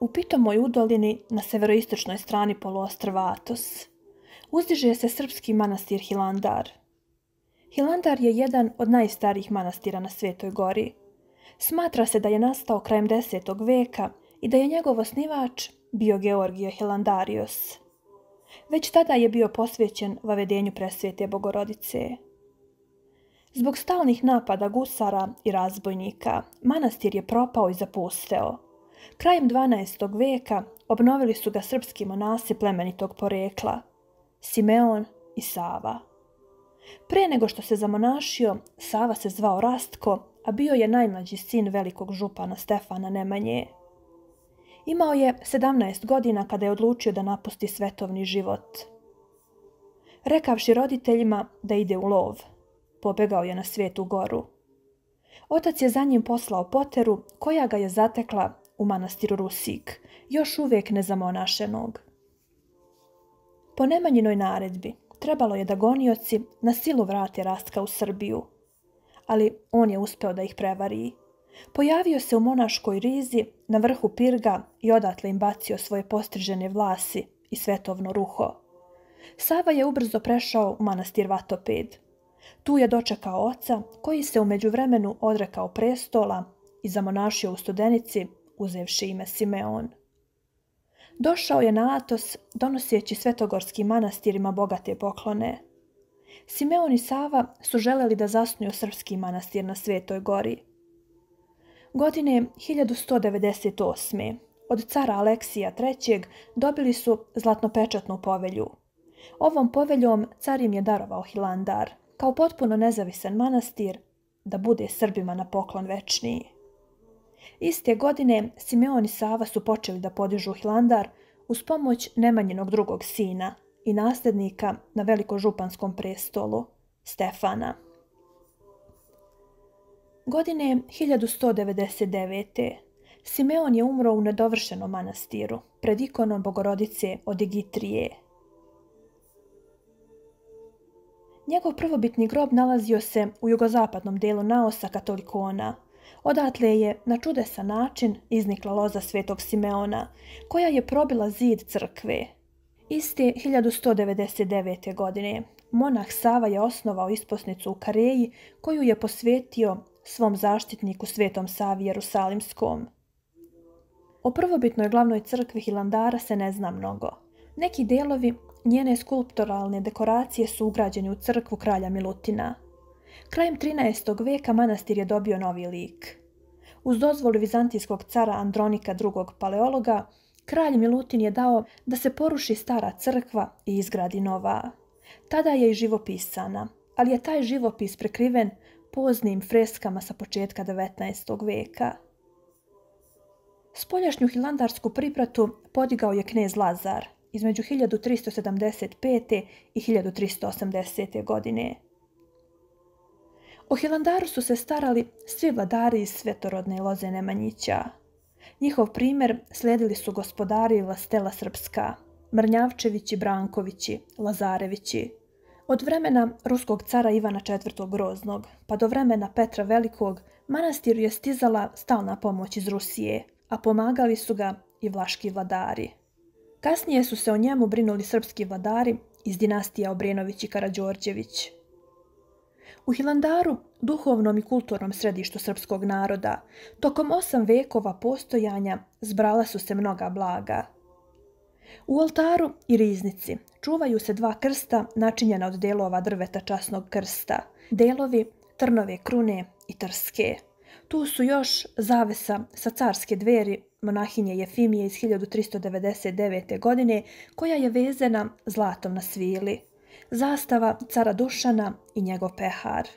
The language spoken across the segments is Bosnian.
U pitomoj udolini na severoistočnoj strani poluostrva Atos uzdiže se srpski manastir Hilandar. Hilandar je jedan od najstarijih manastira na Svetoj gori. Smatra se da je nastao krajem 10. veka i da je njegov osnivač bio Georgije Hilandarios. Već tada je bio posvećen vavedenju presvete Bogorodice. Zbog stalnih napada gusara i razbojnika, manastir je propao i zapusteo. Krajem 12. veka obnovili su ga srpski monasi plemenitog porekla, Simeon i Sava. Pre nego što se zamonašio, Sava se zvao Rastko, a bio je najmlađi sin velikog župana Stefana Nemanje. Imao je 17 godina kada je odlučio da napusti svetovni život. Rekavši roditeljima da ide u lov, pobegao je na svijetu goru. Otac je za njim poslao poteru koja ga je zatekla u manastiru Rusik, još uvijek nezamonašenog. Po Nemanjinoj naredbi trebalo je da gonioci na silu vrate Rastka u Srbiju, ali on je uspeo da ih prevari. Pojavio se u monaškoj rizi na vrhu pirga i odatle im bacio svoje postrižene vlasi i svetovno ruho. Sava je ubrzo prešao u manastir Vatoped. Tu je dočekao oca koji se umeđu vremenu odrekao prestola i zamonašio u studenici uzevši ime Simeon. Došao je na Atos donoseći svetogorskim manastirima bogate poklone. Simeon i Sava su želeli da zasnuju srpski manastir na Svetoj gori. Godine 1198. od cara Aleksija III. dobili su zlatnopečatnu povelju. Ovom poveljom car im je darovao Hilandar, kao potpuno nezavisan manastir, da bude Srbima na poklon večniji. Iste godine Simeon i Sava su počeli da podižu Hilandar uz pomoć Nemanjinog drugog sina i nasljednika na velikožupanskom prestolu, Stefana. Godine 1199. Simeon je umro u nedovršenom manastiru, pred ikonom Bogorodice od Egitrije. Njegov prvobitni grob nalazio se u jugozapadnom delu Naosa katolikona. Odatle je na čudesan način iznikla loza svetog Simeona, koja je probila zid crkve. Iste 1199. godine monah Sava je osnovao isposnicu u Kareji, koju je posvetio svom zaštitniku Svetom Savi Jerusalimskom. O prvobitnoj glavnoj crkvi Hilandara se ne zna mnogo. Neki delovi njene skulptoralne dekoracije su ugrađeni u crkvu kralja Milutina. Krajem 13. veka manastir je dobio novi lik. Uz dozvolu vizantijskog cara Andronika II. paleologa, kralj Milutin je dao da se poruši stara crkva i izgradi nova. Tada je i živopisana, ali je taj živopis prekriven poznim freskama sa početka 19. veka. Spoljašnju hilandarsku pripratu podigao je knez Lazar između 1375. i 1380. godine. O Hilandaru su se starali svi vladari iz svetorodne loze Nemanjića. Njihov primjer sledili su gospodari Lastela Srpska, Mrnjavčevići, Brankovići, Lazarevići, Od vremena ruskog cara Ivana IV. Groznog pa do vremena Petra Velikog manastiru je stizala stalna pomoć iz Rusije, a pomagali su ga i vlaški vladari. Kasnije su se o njemu brinuli srpski vladari iz dinastija Obrenović i Karadžorđević. U Hilandaru, duhovnom i kulturnom središtu srpskog naroda, tokom osam vekova postojanja zbrala su se mnoga blaga – U oltaru i riznici čuvaju se dva krsta načinjena od delova drveta časnog krsta, delovi trnove krune i trske. Tu su još zavesa sa carske dveri monahinje Jefimije iz 1399. godine koja je vezena zlatom na svili, zastava cara Dušana i njegov pehar.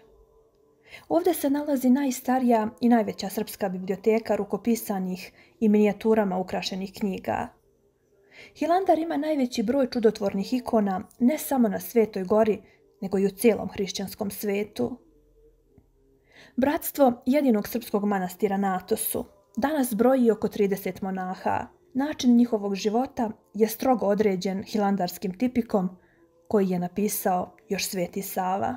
Ovdje se nalazi najstarija i najveća srpska biblioteka rukopisanih i minijaturama ukrašenih knjiga – Hilandar ima najveći broj čudotvornih ikona ne samo na Svetoj gori, nego i u cijelom hrišćanskom svetu. Bratstvo jedinog srpskog manastira na Atosu danas broji oko 30 monaha. Način njihovog života je strogo određen hilandarskim tipikom koji je napisao još Sveti Sava.